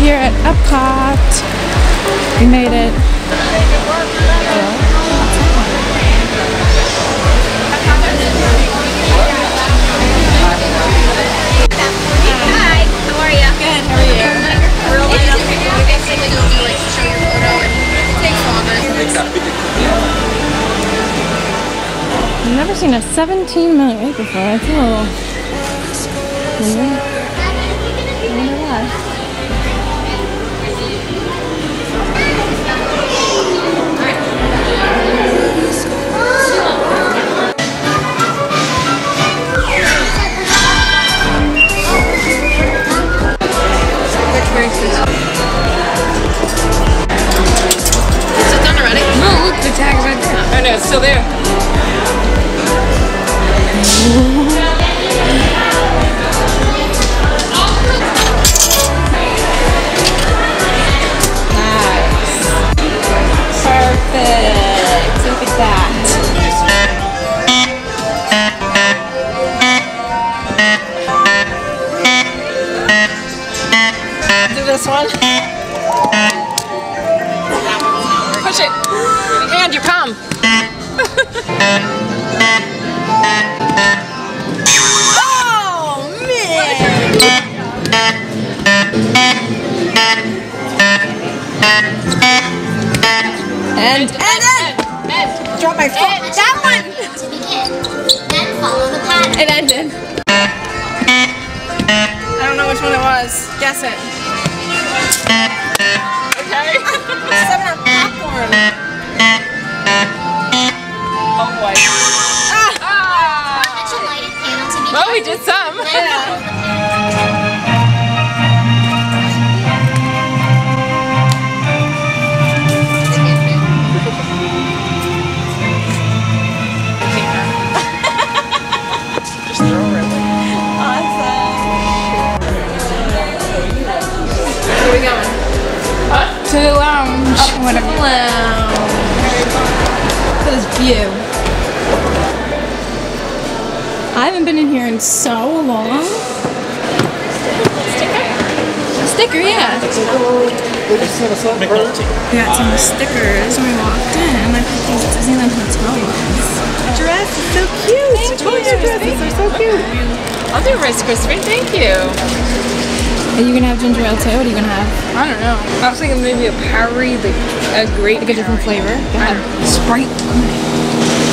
here at Epcot. We made it. Hi, how are you? Good, how are you? I've never seen a 17 million weight before. That's a little. Is it done already? No, look, the tag's right there. Oh no, it's still there. Push it. And you come. oh man. And, and, and. Drop my phone. That one. to begin. Then follow the pattern. It ended. I don't know which one it was. Guess it. Oh boy. Ah. Set your lighted candle to begin. Well, we did some. Yeah. Just throw her away. Where are we going? To the lounge. Whatever. This view. I haven't been in here in so long. A sticker, yeah. We got some stickers when we walked in. I put these Disneyland Hotel ones. Dress is so cute. Thank you. Your dresses are so cute. I'll do Rice Krispie. Thank you. Are you gonna have ginger ale too? What are you gonna have? I don't know. I was thinking maybe a Powerade, like a great, Like a different flavor? I Sprite.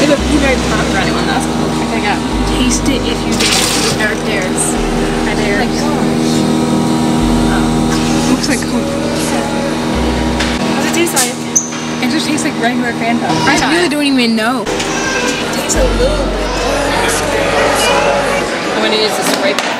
Maybe a blueberry pomegranate one. That's cool. I think I got. Taste it if you dare. Eric dares. I dare. Looks like Coke. What's it taste like? It just tastes like regular Fanta. I really it. don't even know. It Tastes a little bit. I'm gonna use this right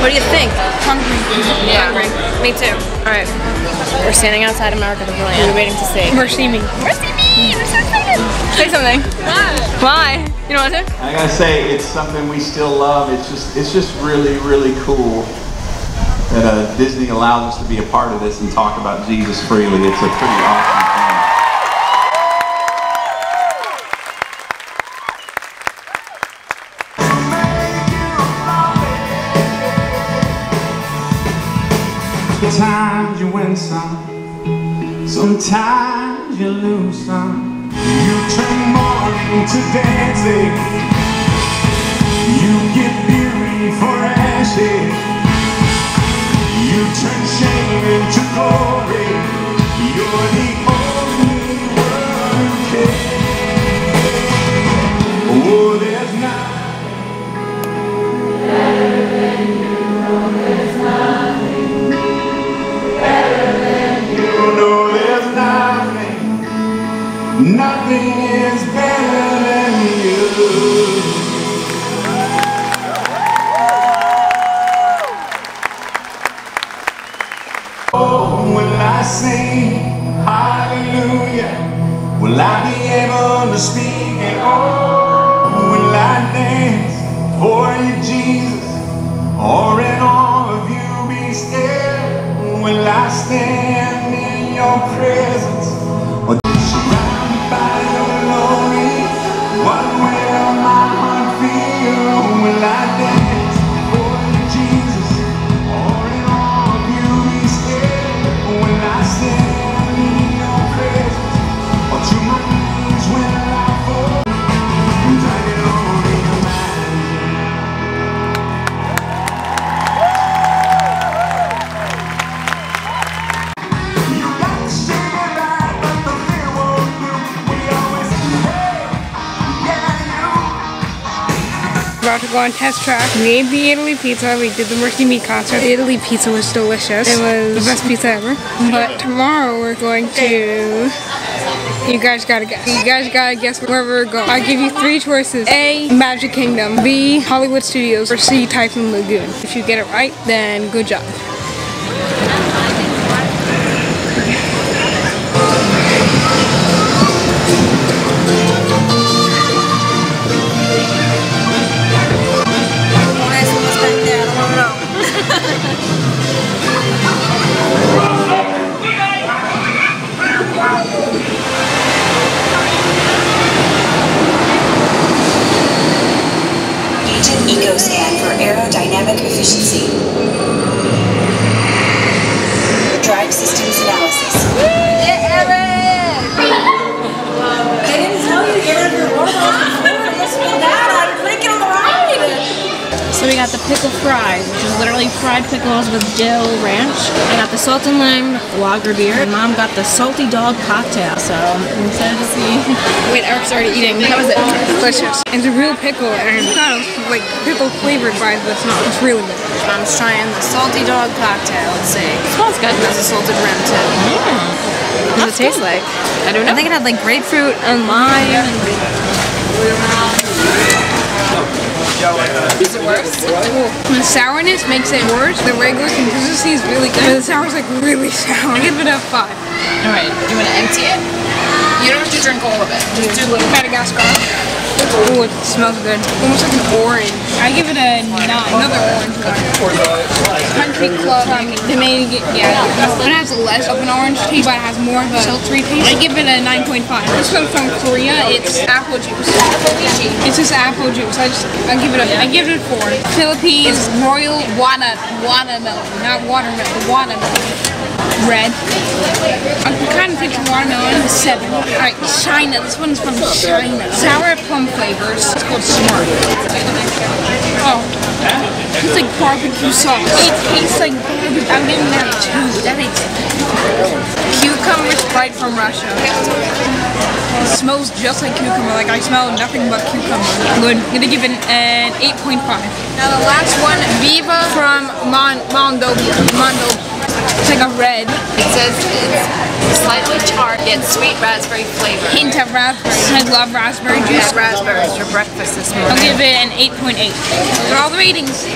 What do you think? Hungry. Yeah. Me too. All right. We're standing outside America Pavilion. We're waiting to see. We're steaming. We're steaming. We're so excited. Say something. Why? You know what I to? I gotta say, it's something we still love. It's just, it's just really, really cool that uh, Disney allows us to be a part of this and talk about Jesus freely. It's a pretty awesome sometimes you lose some. You turn mourning to dancing, you give beauty for ashes. You turn shame into glory. You're the in Jesus or in all of you be still? Will I stand in your presence? About to go on test track. We ate the Italy pizza. We did the MercyMe concert. The Italy pizza was delicious. It was the best pizza ever. But tomorrow we're going to. You guys gotta guess. You guys gotta guess where we're going. I give you three choices: A. Magic Kingdom. B. Hollywood Studios. Or C. Typhoon Lagoon. If you get it right, then good job. Agent EcoScan for aerodynamic efficiency. So we got the pickle fries, which is literally fried pickles with dill ranch. I got the salt and lime lager beer, and mom got the salty dog cocktail. So I'm excited to see. Wait, Eric's already eating. How was it? Delicious. It's a real pickle, and it's not like pickle flavored fries, but it's not. It's really good. Mom's trying the salty dog cocktail. Let's see. It smells good. It has a salted rim too. What does it taste like? I don't know. I think it had like grapefruit and lime. Is it worse? The sourness makes it worse. The regular consistency is really good. The sour is like really sour. I give it a five. All right. You want to empty it? You don't have to drink all of it. Just do a little. Madagascar. Oh, it smells good. Almost like an orange. I give it a nine. Another orange one. Country Club. They made yeah. It has less of an orange taste, but it has more of a sultry taste. I give it a 9.5. This one from Korea. It's apple juice. It's just apple juice. I just I give it a I give it a four. Philippines Royal Wana watermelon, not watermelon, watermelon. Red. I can kind of picture watermelon. Seven. Alright, China. This one's from China. Sour plum flavors. It's called Smart. Oh. It's like barbecue sauce. It tastes like barbecue. I'm giving that a two. That is cucumber Sprite from Russia. It smells just like cucumber. Like I smell nothing but cucumber. Good. I'm gonna give it an 8.5. Now the last one, Viva from Mon Mondovia. Mondovia. It's like a red. It says it's slightly tart yet sweet raspberry flavor. Hint of raspberry. I love raspberry juice. had raspberries for breakfast this morning. I'll give it an 8.8. Those are all the ratings.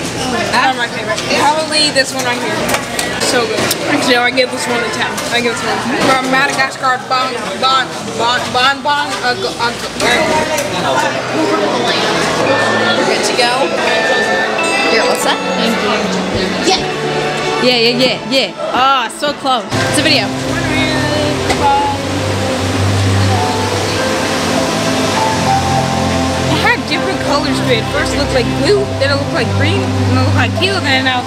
That's my favorite. Probably this one right here. So good. Actually, I give this one a 10. I give this one a 10. From Madagascar, Bon, Bon, Bon, Bon, Bon, uh, uh, You're good to go. Here, what's that? Thank you. Yeah. Yeah, yeah, yeah, yeah. Ah, so close. It's a video. It had different colors to it. First it looked like blue, then it looked like green, then it looked like teal, then now